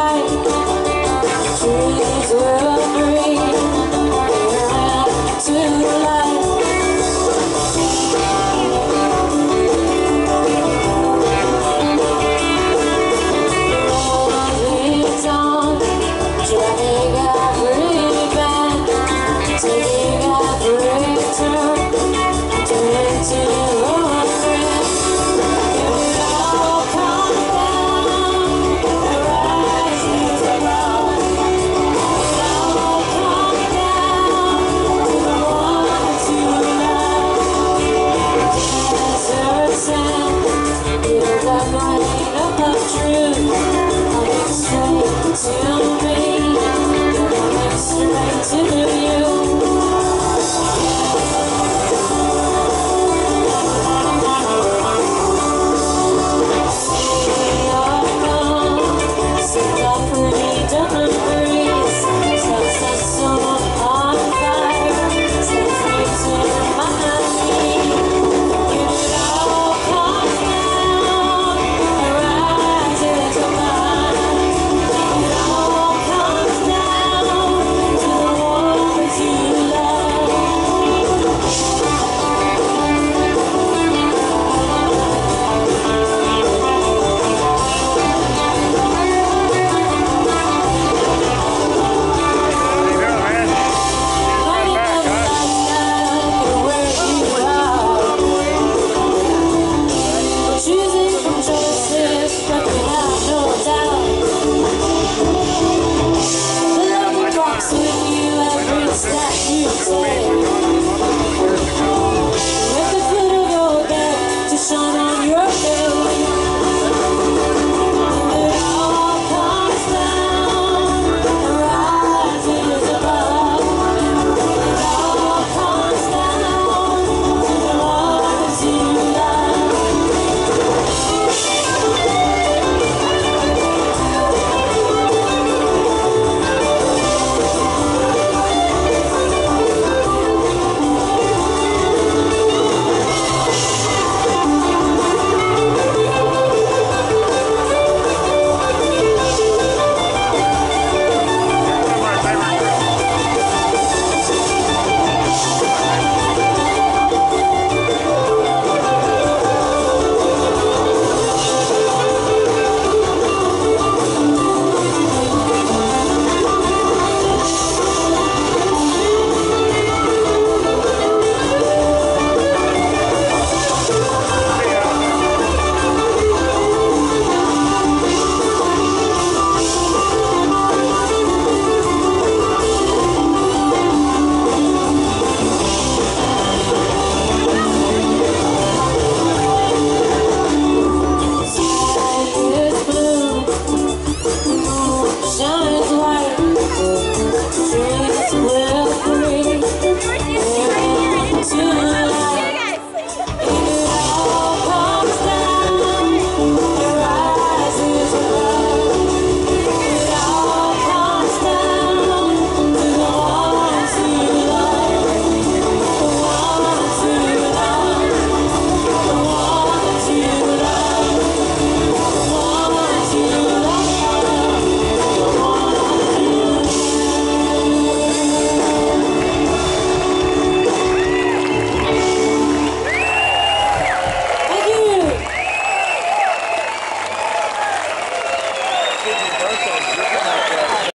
light. Shine